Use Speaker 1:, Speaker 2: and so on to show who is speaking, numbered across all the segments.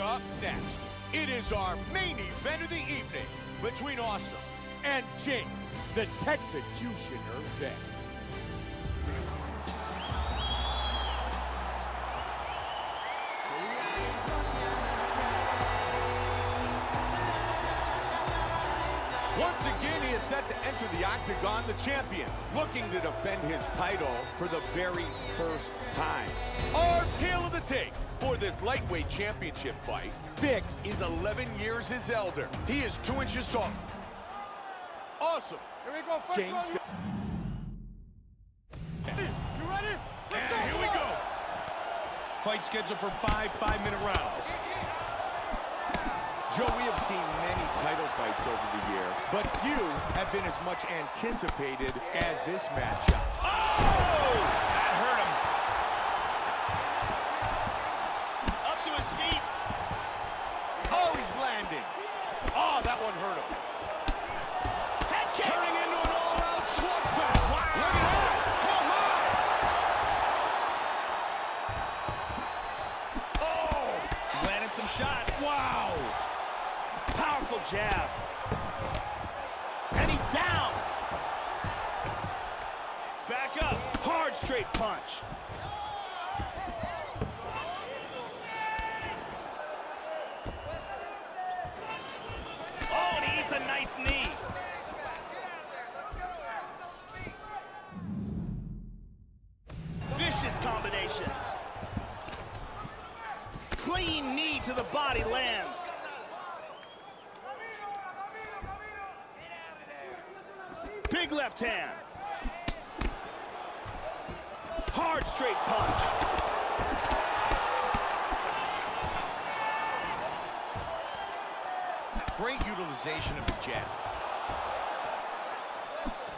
Speaker 1: Up next, it is our main event of the evening between Awesome and James, the Texecutioner vet. Set to enter the octagon, the champion, looking to defend his title for the very first time. Our tale of the tape for this lightweight championship fight. Vic is 11 years his elder. He is two inches tall. Awesome.
Speaker 2: Here we go, first
Speaker 1: James.
Speaker 2: one. You ready? Let's
Speaker 1: And
Speaker 2: go.
Speaker 1: here we go. Fight scheduled for five five-minute rounds. Joe, we have seen many title fights over the year, but few have been as much anticipated as this matchup. Oh!
Speaker 3: Big left hand. Hard straight punch.
Speaker 1: Great utilization of the jab.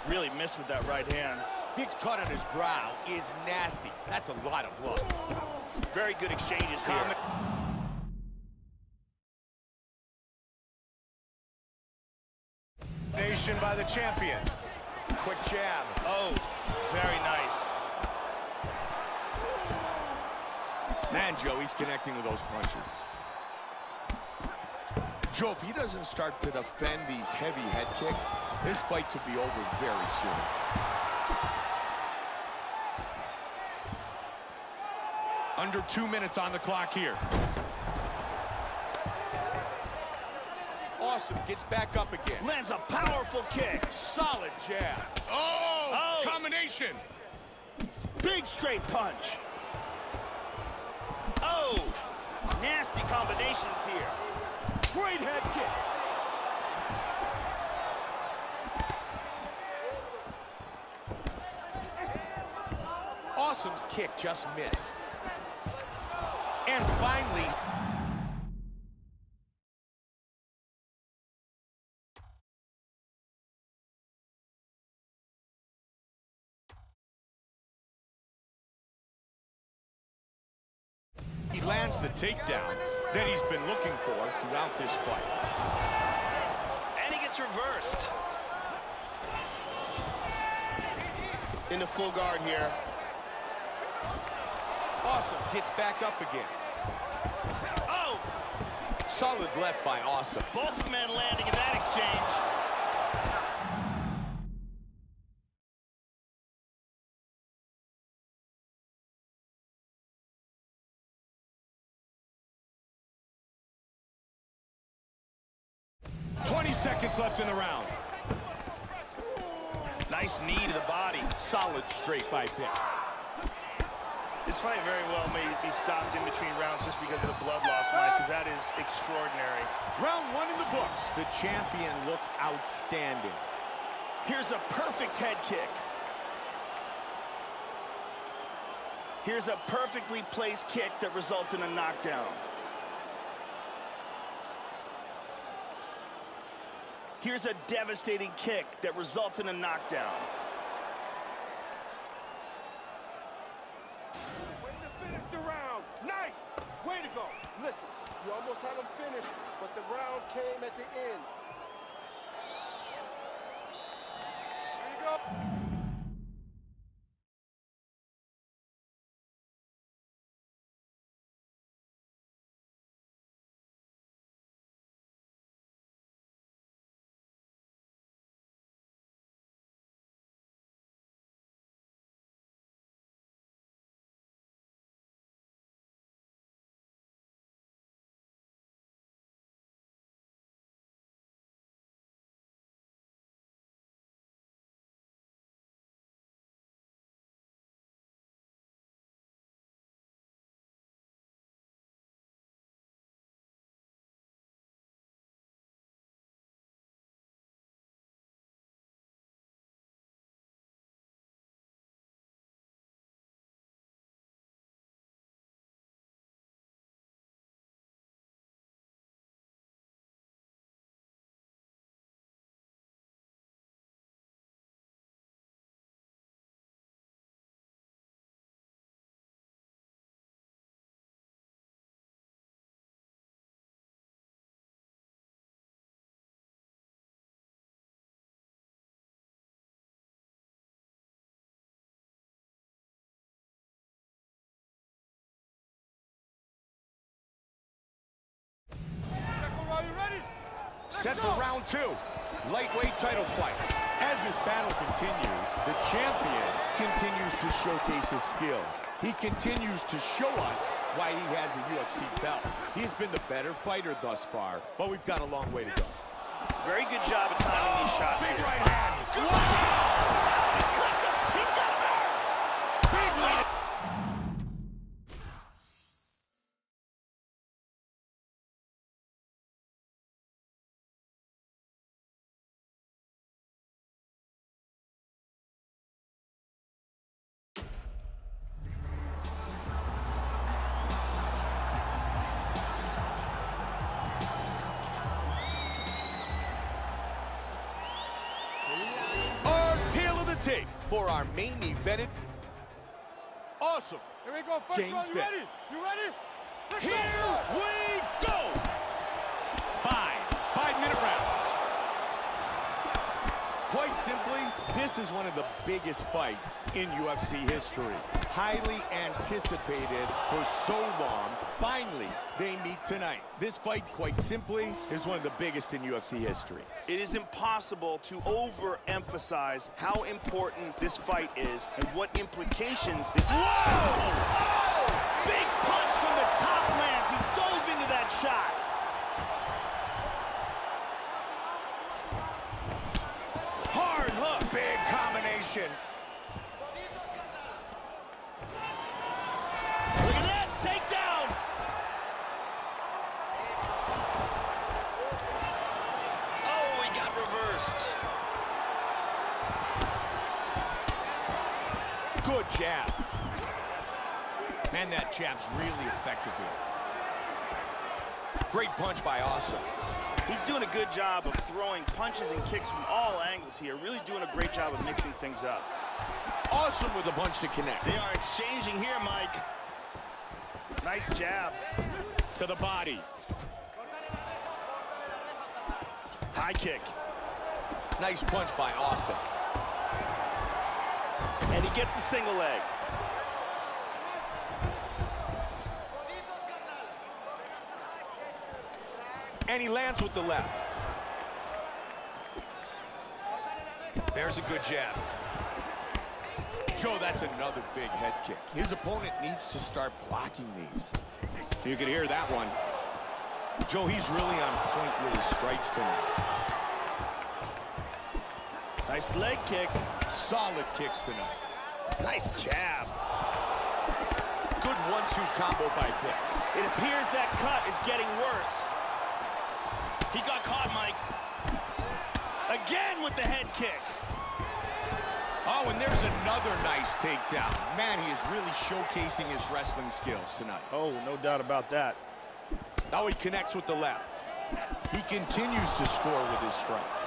Speaker 3: Really missed with that right hand.
Speaker 1: Big cut on his brow is nasty. That's a lot of blood.
Speaker 3: Very good exchanges here.
Speaker 1: Nation by the champion. Quick jab.
Speaker 3: Oh, very nice.
Speaker 1: Man, Joe, he's connecting with those punches. Joe, doesn't start to defend these heavy head kicks, this fight could be over very soon. Under two minutes on the clock here. Awesome, gets back up again.
Speaker 3: Lands a powerful kick.
Speaker 1: Solid jab. Oh,
Speaker 3: Oh.
Speaker 1: combination.
Speaker 3: Big straight punch. Oh, nasty combinations here.
Speaker 1: Great head kick. Awesome's kick just missed. And finally, he lands the takedown that he's been looking for throughout this fight.
Speaker 3: And he gets reversed. Into full guard here.
Speaker 1: Awesome gets back up again.
Speaker 3: Oh,
Speaker 1: Solid left by Awesome.
Speaker 3: both men landing in that exchange.
Speaker 1: Twenty seconds left in the round.
Speaker 3: Nice knee to the body.
Speaker 1: Solid straight by Vic.
Speaker 3: This fight very well may be stopped in between rounds just because of the blood loss, Mike, because that is extraordinary.
Speaker 1: Round one in the books. The champion looks outstanding.
Speaker 3: Here's a perfect head kick. Here's a perfectly placed kick that results in a knockdown. Here's a devastating kick that results in a knockdown.
Speaker 2: Way to finish the round. Nice. Way to go. Listen, you almost had him finished, but the round came at the end. There you go.
Speaker 1: Set for round two. Lightweight title fight. As this battle continues, the champion continues to showcase his skills. He continues to show us why he has a UFC belt. He's been the better fighter thus far, but we've got a long way to go.
Speaker 3: Very good job at timing these shots
Speaker 1: Big
Speaker 3: here.
Speaker 1: right hand. Big tail of the tape for our main event. Awesome.
Speaker 2: Here we go. First
Speaker 1: James
Speaker 2: round. You ready? You ready? Let's
Speaker 1: Here
Speaker 2: go.
Speaker 1: we go. Simply, this is one of the biggest fights in UFC history. Highly anticipated for so long. Finally, they meet tonight. This fight, quite simply, is one of the biggest in UFC history.
Speaker 3: It is impossible to overemphasize how important this fight is and what implications this... Whoa! Oh! Big punch from the top lands. He dove into that shot. Hard hook.
Speaker 1: Big combination.
Speaker 3: Look at this. Takedown. Oh, he got reversed.
Speaker 1: Good jab. Man, that jab's really effective here. Great punch by Awesome.
Speaker 3: He's doing a good job of throwing punches and kicks from all angles here. Really doing a great job of mixing things up.
Speaker 1: Awesome with a punch to connect.
Speaker 3: They are exchanging here, Mike. Nice jab.
Speaker 1: To the body.
Speaker 3: High kick.
Speaker 1: Nice punch by Awesome.
Speaker 3: And he gets a single leg.
Speaker 1: And he lands with the left. There's a good jab. Joe, that's another big head kick. His opponent needs to start blocking these. You can hear that one. Joe, he's really on point with his strikes tonight.
Speaker 3: Nice leg kick.
Speaker 1: Solid kicks tonight.
Speaker 3: Nice jab.
Speaker 1: Good one-two combo by Vick.
Speaker 3: It appears that cut is getting worse. He got caught, Mike. Again with the head kick.
Speaker 1: Oh, and there's another nice takedown. Man, he is really showcasing his wrestling skills tonight.
Speaker 3: Oh, no doubt about that.
Speaker 1: Now he connects with the left. He continues to score with his strikes.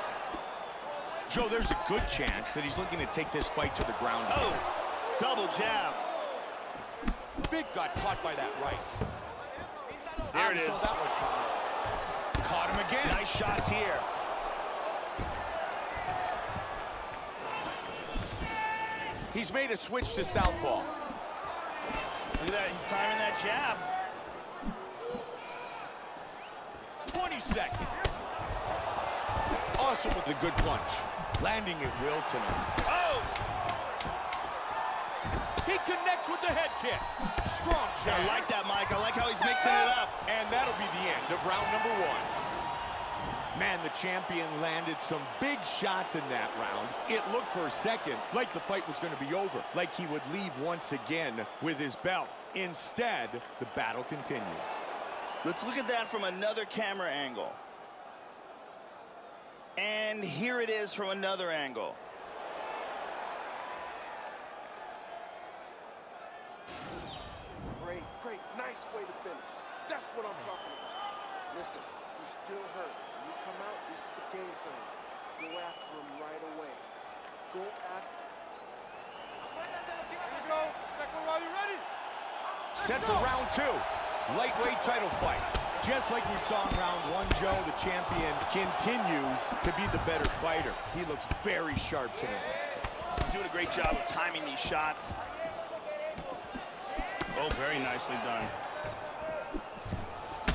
Speaker 1: Joe, there's a good chance that he's looking to take this fight to the ground.
Speaker 3: Oh, double jab.
Speaker 1: Big got caught by that right.
Speaker 3: There it is.
Speaker 1: saw that one coming. Caught him again.
Speaker 3: Nice shots here.
Speaker 1: He's made a switch to southpaw.
Speaker 3: Look at that, he's timing that jab.
Speaker 1: 20 seconds. Awesome with a good punch. Landing at will tonight. He connects with the head kick. Strong.
Speaker 3: I like that, Mike. I like how he's mixing it up.
Speaker 1: And that'll be the end of round number one. Man, the champion landed some big shots in that round. It looked for a second like the fight was going to be over, like he would leave once again with his belt. Instead, the battle continues.
Speaker 3: Let's look at that from another camera angle. And here it is from another angle.
Speaker 2: Great, great, nice way to finish. That's what I'm talking about. Listen, he's still hurt. When you come out, this is the game plan. Go after him right away. Go after
Speaker 1: Set for round two. Lightweight title fight. Just like we saw in round one, Joe, the champion continues to be the better fighter. He looks very sharp tonight.
Speaker 3: He's doing a great job of timing these shots. Oh, very nicely done.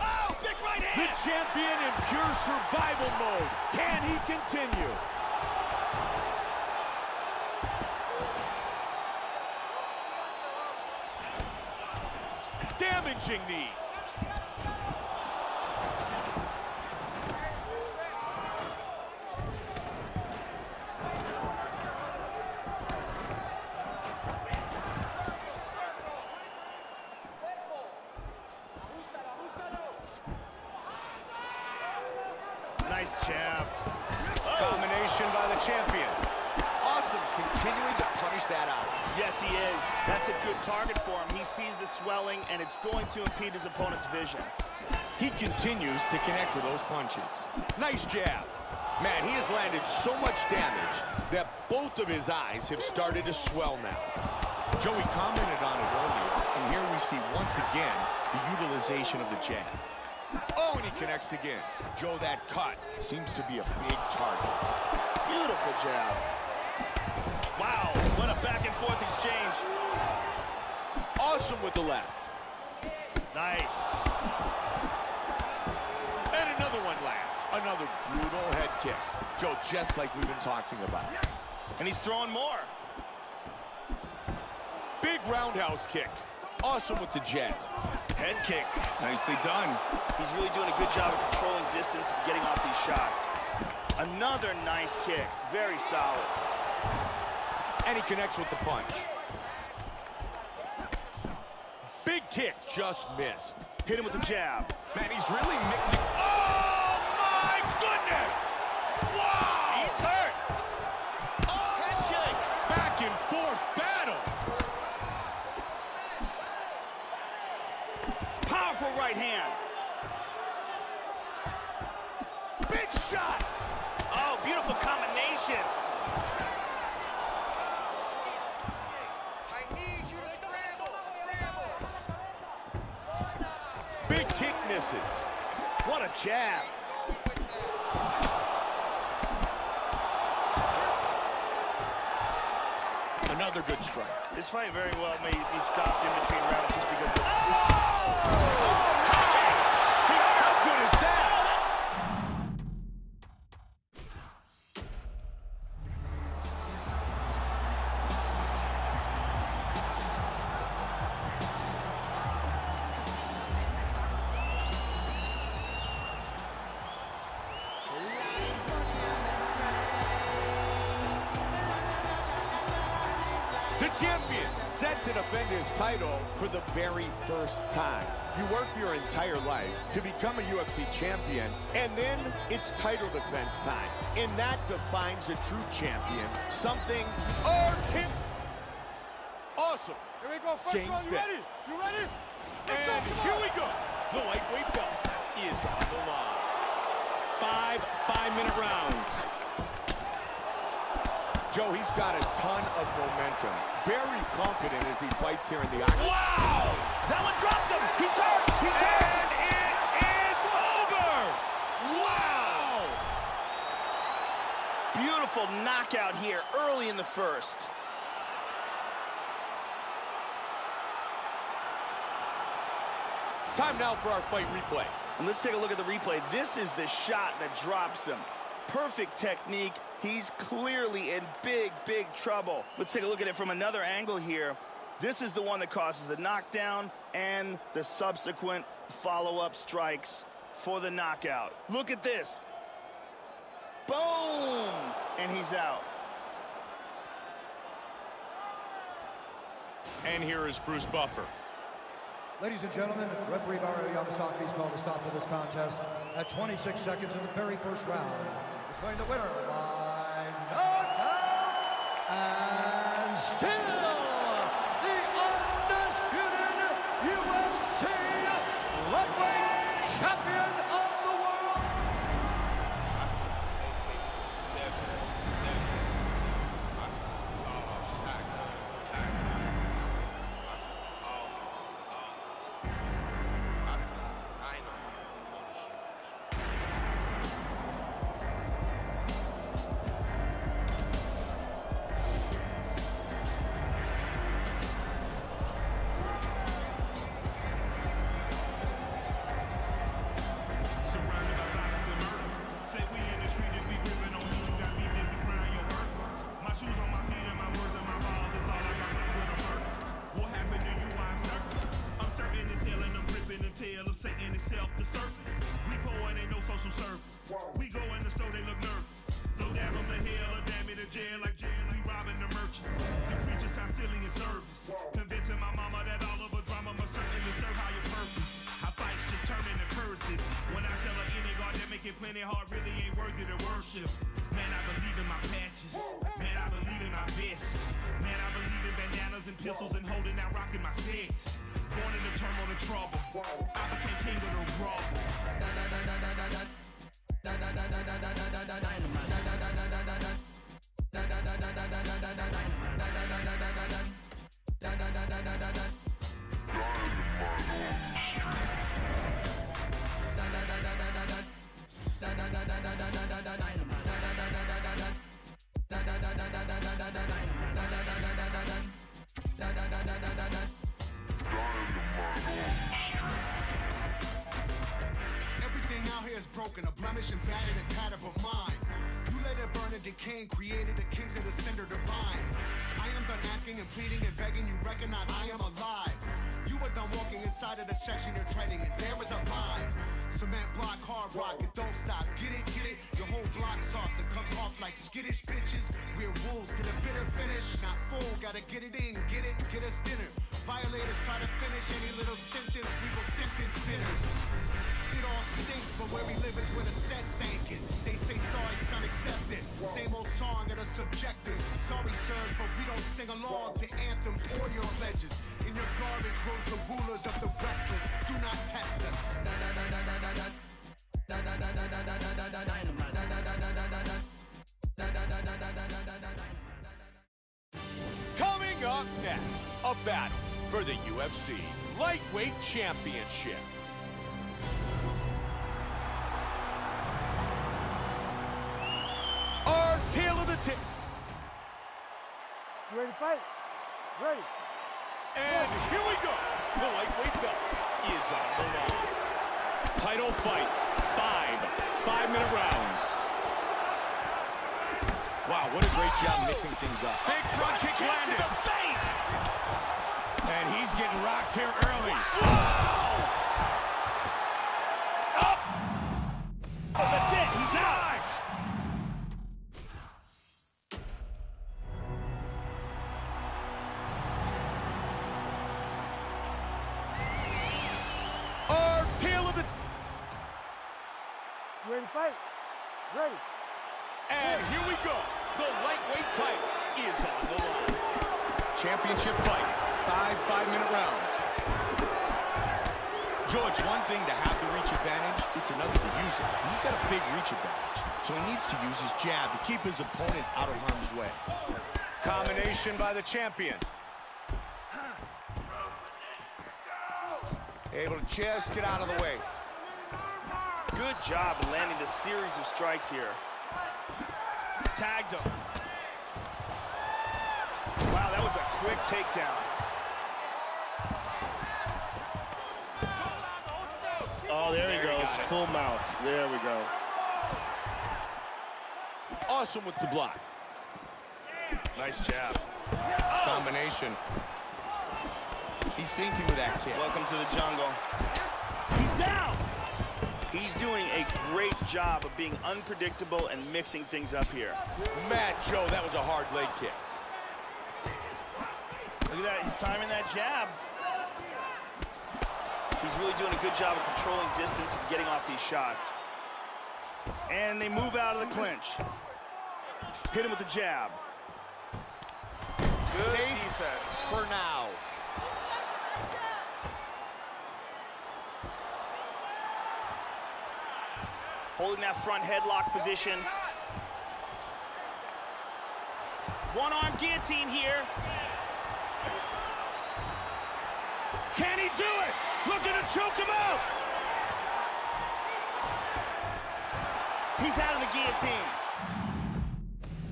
Speaker 3: Oh, big right
Speaker 1: The champion in pure survival mode. Can he continue? Damaging knees.
Speaker 3: Nice jab.
Speaker 1: Combination by the champion. Awesome's continuing to punish that out.
Speaker 3: Yes, he is. That's a good target for him. He sees the swelling, and it's going to impede his opponent's vision.
Speaker 1: He continues to connect with those punches. Nice jab. Man, he has landed so much damage that both of his eyes have started to swell now. Joey commented on it earlier, and here we see once again the utilization of the jab. Oh, and he connects again. Joe, that cut seems to be a big target.
Speaker 3: Beautiful jab. Exchange.
Speaker 1: Awesome with the left.
Speaker 3: Nice.
Speaker 1: And another one lands. Another brutal head kick. Joe, just like we've been talking about.
Speaker 3: And he's throwing more.
Speaker 1: Big roundhouse kick. Awesome with the jab.
Speaker 3: Head kick.
Speaker 1: Nicely done.
Speaker 3: He's really doing a good job of controlling distance and getting off these shots. Another nice kick. Very solid.
Speaker 1: And he connects with the punch. Big kick just missed.
Speaker 3: Hit him with the jab.
Speaker 1: Man, he's really mixing. Oh,
Speaker 3: This fight very well may be stopped in between rounds
Speaker 1: for the very first time. You work your entire life to become a UFC champion, and then it's title defense time. And that defines a true champion. Something arti- awesome.
Speaker 4: Here we go, first
Speaker 1: James
Speaker 4: round, you ready? You ready? Let's
Speaker 1: And
Speaker 4: come
Speaker 1: here we go. The lightweight belt is on the line.
Speaker 5: Five five-minute rounds.
Speaker 1: Joe, he's got a ton of momentum. Very confident as he fights here in the octagon.
Speaker 3: Wow! That one dropped him. He's hurt. He's hurt.
Speaker 1: And it is over! Wow!
Speaker 3: Beautiful knockout here early in the first.
Speaker 1: Time now for our fight replay.
Speaker 3: And let's take a look at the replay. This is the shot that drops him. Perfect technique. He's clearly in big, big trouble. Let's take a look at it from another angle here. This is the one that causes the knockdown and the subsequent follow-up strikes for the knockout. Look at this. Boom! And he's out.
Speaker 1: And here is Bruce Buffer.
Speaker 4: Ladies and gentlemen, referee Mario Yamasaki has called a stop to this contest at 26 seconds in the very first round. Declaring the winner by knockout and still
Speaker 6: pistols and holding out rocking my sets. Born in the turmoil and trouble. I became king of the rubble.
Speaker 7: Everything out here is broken, a blemish and battered and tattered but mine. You let it burn and decay and created the kings of the cinder divine. I am done asking and pleading and begging you recognize I am alive. You are done walking inside of the section you're treading and there is a line. Cement block, hard rock, it don't stop. Get it, get it? Your whole block's off, and comes off like skittish bitches. We're wolves to the bitter finish. Not full, gotta get it in, get it, get us dinner. Violators try to finish any little sentence, we will sentence sinners. It all stinks, but where we live is where the set sinking. They say sorry, son, accept it. Same old song of the subjective. Sorry, sirs, but we don't sing along to anthems or your pledges. The rulers of the restless. Do not test us.
Speaker 1: Coming up next, a battle for the UFC Lightweight Championship. Our tale of the tape.
Speaker 8: You ready to fight? Ready.
Speaker 1: And here we go. The lightweight belt is on the line.
Speaker 5: Title fight. Five. Five-minute rounds.
Speaker 1: Wow, what a great job mixing things up. Big front kick
Speaker 3: Kick to
Speaker 1: landed.
Speaker 3: the face.
Speaker 1: And he's getting rocked here early.
Speaker 3: Oh,
Speaker 1: Joe, it's one thing to have the reach advantage, it's another to use it. He's got a big reach advantage, so he needs to use his jab to keep his opponent out of harm's way. Combination by the champion. Able to just get out of the way.
Speaker 3: Good job landing the series of strikes here. Tagged him. Wow, that was a quick takedown. Oh, there he
Speaker 1: There he
Speaker 3: goes.
Speaker 1: it.
Speaker 3: Full mouth. There we go.
Speaker 1: Awesome with the block.
Speaker 3: Nice jab.
Speaker 1: Combination. He's feinting with that kick.
Speaker 3: Welcome to the jungle. He's down. He's doing a great job of being unpredictable and mixing things up here.
Speaker 1: Matt Joe, that was a hard leg kick.
Speaker 3: Look at that, he's timing that jab. He's really doing a good job of controlling distance and getting off these shots. And they move out of the clinch. Hit him with the jab. Good
Speaker 1: Safe
Speaker 3: defense.
Speaker 1: for now.
Speaker 3: Holding that front headlock position. One arm guillotine here.
Speaker 1: Can he do it? Looking to choke him out.
Speaker 3: He's out of the guillotine.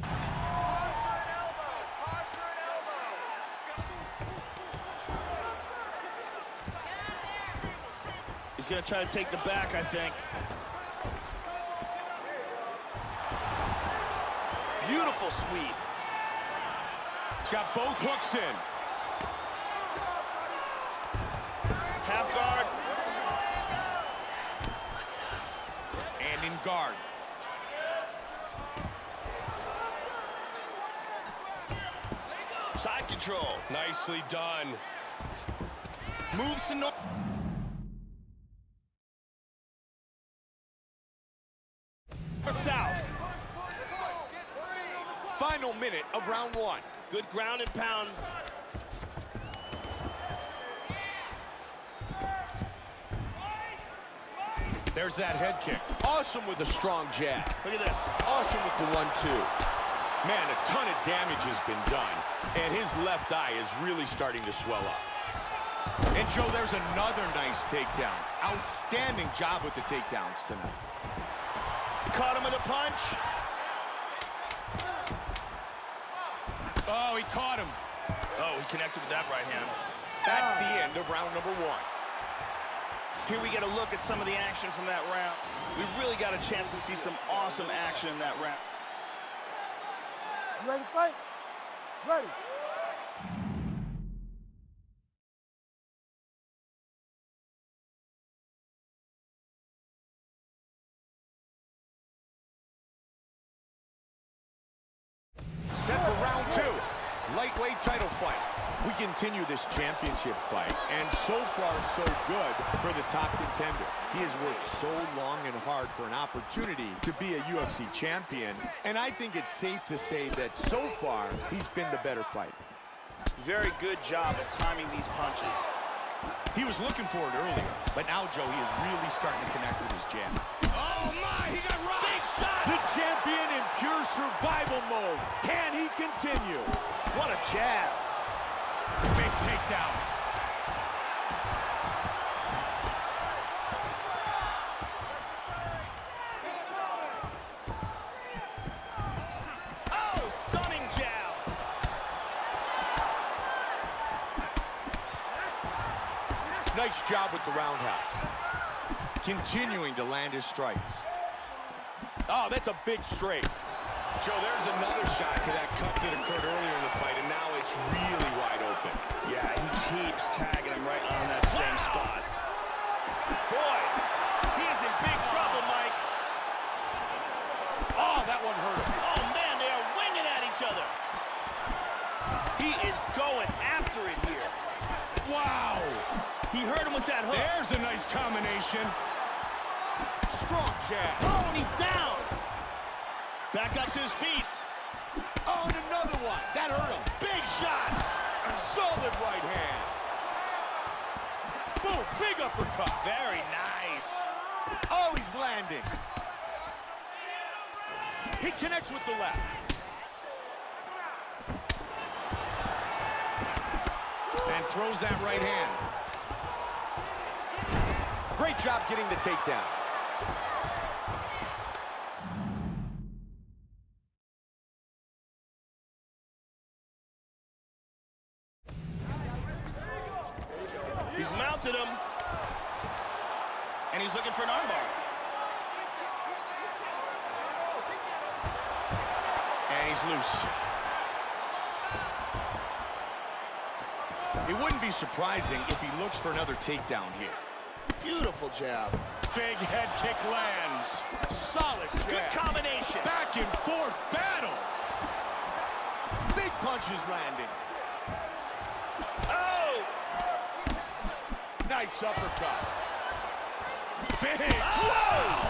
Speaker 2: Posture and elbow. Posture and elbow.
Speaker 3: He's gonna try to take the back, I think. Beautiful sweep.
Speaker 1: He's got both hooks in.
Speaker 3: Half guard.
Speaker 1: guard.
Speaker 3: Side control.
Speaker 5: Nicely done.
Speaker 3: Moves to no. South.
Speaker 1: Final minute of round one.
Speaker 3: Good ground and pound.
Speaker 1: There's that head kick. Awesome with a strong jab.
Speaker 3: Look at this.
Speaker 1: Awesome with the one-two. Man, a ton of damage has been done, and his left eye is really starting to swell up. And, Joe, there's another nice takedown. Outstanding job with the takedowns tonight.
Speaker 3: Caught him with a punch.
Speaker 1: Oh, he caught him.
Speaker 3: Oh, he connected with that right hand.
Speaker 1: That's the end of round number one.
Speaker 3: Here we get a look at some of the action from that round. We really got a chance to see some awesome action in that round.
Speaker 8: You ready to fight? Ready.
Speaker 1: Continue this championship fight, and so far, so good for the top contender. He has worked so long and hard for an opportunity to be a UFC champion, and I think it's safe to say that so far, he's been the better fighter.
Speaker 3: Very good job of timing these punches.
Speaker 1: He was looking for it earlier, but now, Joe, he is really starting to connect with his jab. Oh, my, he got rocked!
Speaker 3: Big shot!
Speaker 1: The champion in pure survival mode. Can he continue?
Speaker 3: What a jab.
Speaker 1: Takedown.
Speaker 3: Oh, stunning jab.
Speaker 1: Nice job with the roundhouse. Continuing to land his strikes. Oh, that's a big straight.
Speaker 5: Joe, there's another shot to that cut that occurred earlier in the fight, and now it's really wide open.
Speaker 3: Yeah, he keeps tagging him right on that same spot. Boy, he is in big trouble, Mike.
Speaker 1: Oh, that one hurt him.
Speaker 3: Oh, man, they are winging at each other. He is going after it here.
Speaker 1: Wow.
Speaker 3: He hurt him with that hook.
Speaker 5: There's a nice combination.
Speaker 1: Strong jab.
Speaker 3: Oh, and he's down. Back up to his feet.
Speaker 1: Oh, and another one. That hurt him.
Speaker 3: Big shots.
Speaker 1: Solid right hand. Boom, big uppercut.
Speaker 3: Very nice.
Speaker 1: Oh, he's landing. He connects with the left. And throws that right hand. Great job getting the takedown. Looks for another takedown here.
Speaker 3: Beautiful jab.
Speaker 1: Big head kick lands. Solid jab.
Speaker 3: Good combination.
Speaker 1: Back and forth battle. Big punches landing.
Speaker 3: Oh!
Speaker 1: Nice uppercut. Big.
Speaker 3: Oh!
Speaker 1: Wow!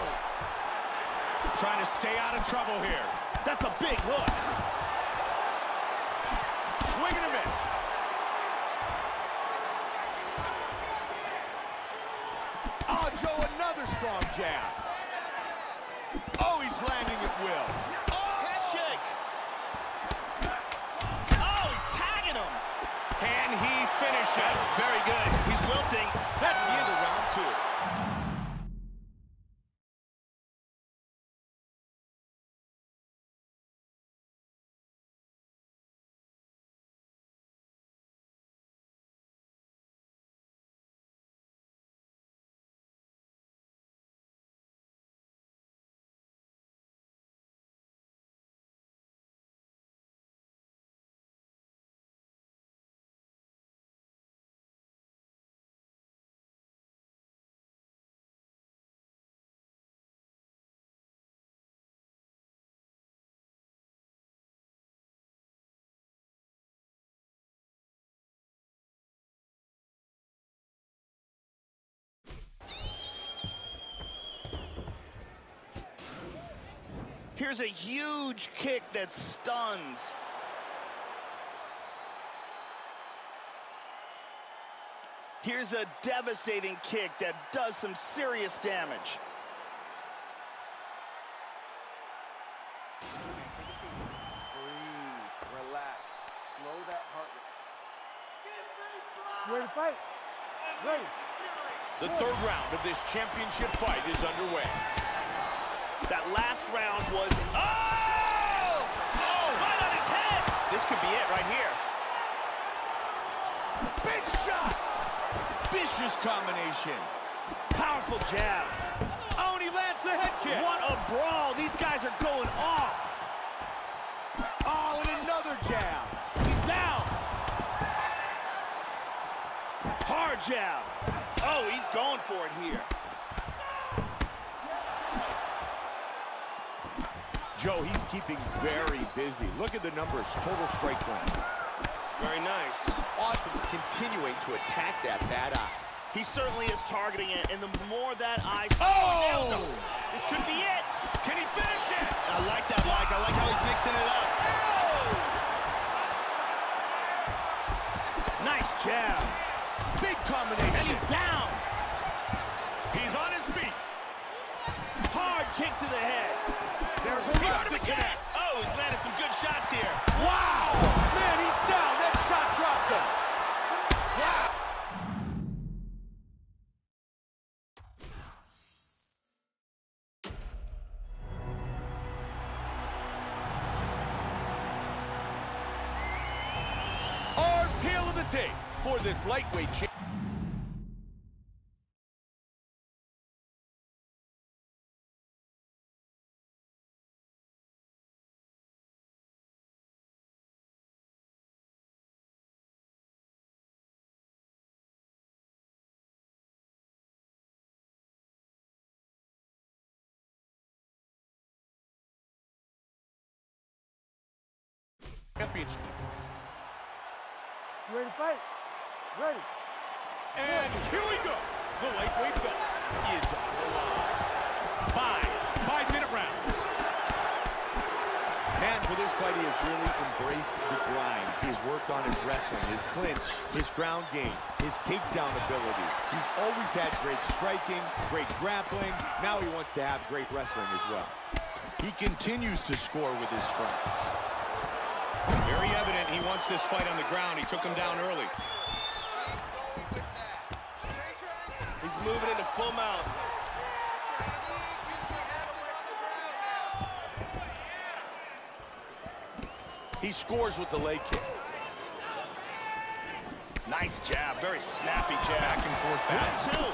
Speaker 1: Trying to stay out of trouble here.
Speaker 3: That's a big hook.
Speaker 1: Swing and a miss. Oh, Joe, another strong jab. Oh, he's landing at will.
Speaker 3: Oh, Head kick. Oh, he's tagging him.
Speaker 1: Can he finish it?
Speaker 3: Very good. Here's a huge kick that stuns. Here's a devastating kick that does some serious damage.
Speaker 2: Take a seat. Breathe. Relax. Slow that heart rate.
Speaker 8: Ready to fight? Ready.
Speaker 1: The third round of this championship fight is underway.
Speaker 3: That last round was... Oh! Oh, right on his head! This could be it right here.
Speaker 1: Big shot! Vicious combination.
Speaker 3: Powerful jab.
Speaker 1: Oh, and he lands the head kick.
Speaker 3: What a brawl. These guys are going off.
Speaker 1: Oh, and another jab.
Speaker 3: He's down. Hard jab. Oh, he's going for it here.
Speaker 1: Joe, he's keeping very busy. Look at the numbers. Total strikes land.
Speaker 3: Very nice.
Speaker 1: Awesome is continuing to attack that bad eye.
Speaker 3: He certainly is targeting it, and the more that eye...
Speaker 1: Oh!
Speaker 3: nails him. This could be it.
Speaker 1: Can he finish it?
Speaker 3: I like that, Mike. I like how he's mixing it up. Oh! Nice jab.
Speaker 1: Big combination.
Speaker 3: And he's down.
Speaker 1: He's on his feet.
Speaker 3: Hard kick to the head.
Speaker 1: There's a left that connects.
Speaker 3: Oh, he's landed some good shots here.
Speaker 1: Wow! Man, he's down. That shot dropped him. Wow! Our tale of the tape for this lightweight champ. Championship.
Speaker 8: You ready to fight? Ready.
Speaker 1: And here we go. The lightweight belt is on the line. Five five-minute rounds. Man, for this fight, he has really embraced the grind. He has worked on his wrestling, his clinch, his ground game, his takedown ability. He's always had great striking, great grappling. Now he wants to have great wrestling as well. He continues to score with his strikes.
Speaker 5: Very evident he wants this fight on the ground. He took him down early.
Speaker 3: He's moving into full mount.
Speaker 1: He scores with the leg kick.
Speaker 3: Nice jab. Very snappy jab.
Speaker 5: Back and forth back.
Speaker 3: One, two.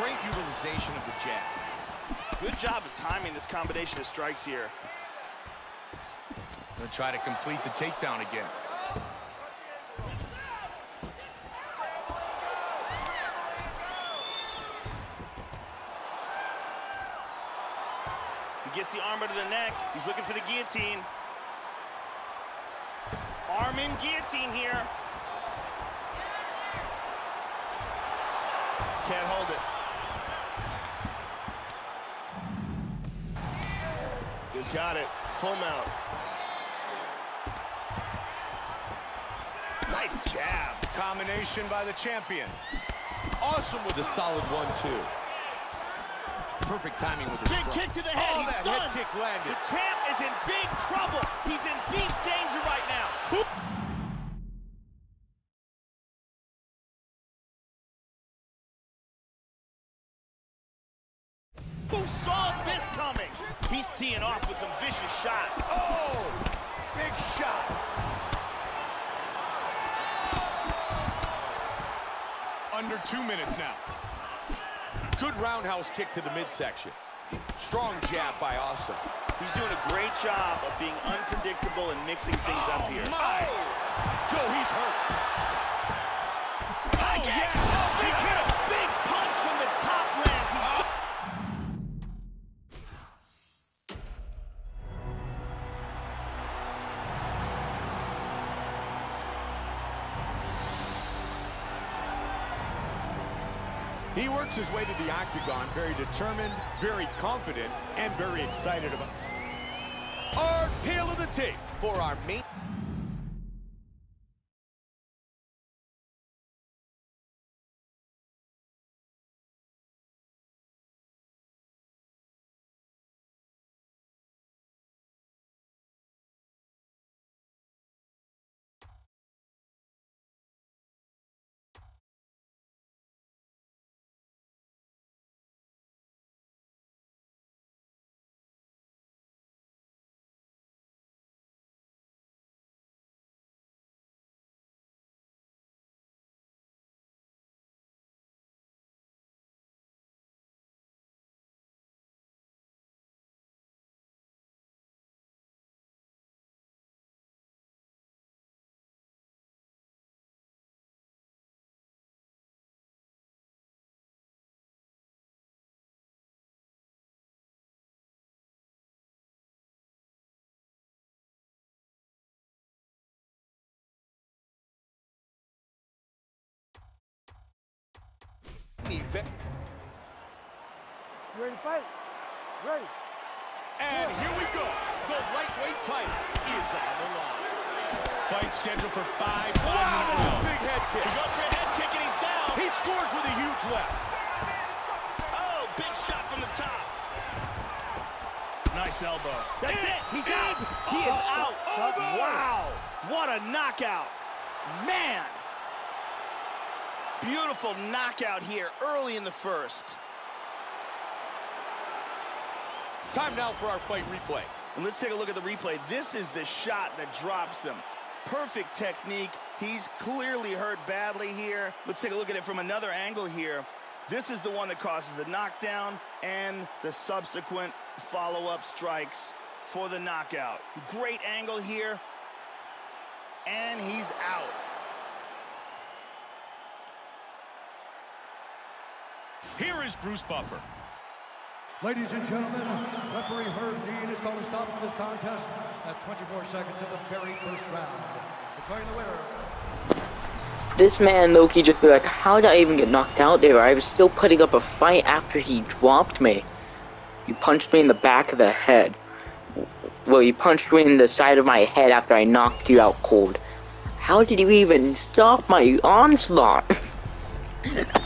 Speaker 1: Great utilization of the jab.
Speaker 3: Good job of timing this combination of strikes here.
Speaker 5: Gonna try to complete the takedown again.
Speaker 3: He gets the arm under the neck. He's looking for the guillotine. Arm in guillotine here. Can't hold it. He's got it. Full mount. Nice jab.
Speaker 1: Combination by the champion. Awesome with a solid one-two. Perfect timing with the
Speaker 3: Big
Speaker 1: strikes.
Speaker 3: kick to the head.
Speaker 1: Oh,
Speaker 3: He's
Speaker 1: that
Speaker 3: stunned.
Speaker 1: head kick landed.
Speaker 3: The champ is in big trouble. He's in deep danger right now. Who saw this coming? He's teeing off with some
Speaker 5: Under two minutes now.
Speaker 1: Good roundhouse kick to the midsection. Strong jab by Awesome.
Speaker 3: He's doing a great job of being unpredictable and mixing things up oh, here.
Speaker 1: My. Joe, he's hurt.
Speaker 3: Oh,
Speaker 1: yeah. His way to the octagon, very determined, very confident, and very excited about our tale of the tape for our main. Event.
Speaker 8: You ready to fight? Ready.
Speaker 1: And here we go. The lightweight title is on the line. Fight scheduled for five wow, rounds. big head kick.
Speaker 3: He goes for a head kick and he's down.
Speaker 1: He scores with a huge left.
Speaker 3: Oh, big shot from the top.
Speaker 9: Nice elbow.
Speaker 3: That's
Speaker 1: it.
Speaker 3: it. He's
Speaker 1: It
Speaker 3: out.
Speaker 1: is
Speaker 3: He is out.
Speaker 1: over.
Speaker 3: Wow. What a knockout. Man. Beautiful knockout here early in the first.
Speaker 1: Time now for our fight replay.
Speaker 3: And let's take a look at the replay. This is the shot that drops him. Perfect technique. He's clearly hurt badly here. Let's take a look at it from another angle here. This is the one that causes the knockdown and the subsequent follow-up strikes for the knockout. Great angle here. And he's out.
Speaker 1: Here is Bruce Buffer.
Speaker 4: Ladies and gentlemen, referee Herb Dean is going to stop to this contest at 24 seconds of the very first round. Declaring the winner.
Speaker 10: This man, Loki, just be like, how did I even get knocked out there? I was still putting up a fight after he dropped me. You punched me in the back of the head. Well, you punched me in the side of my head after I knocked you out cold. How did you even stop my onslaught?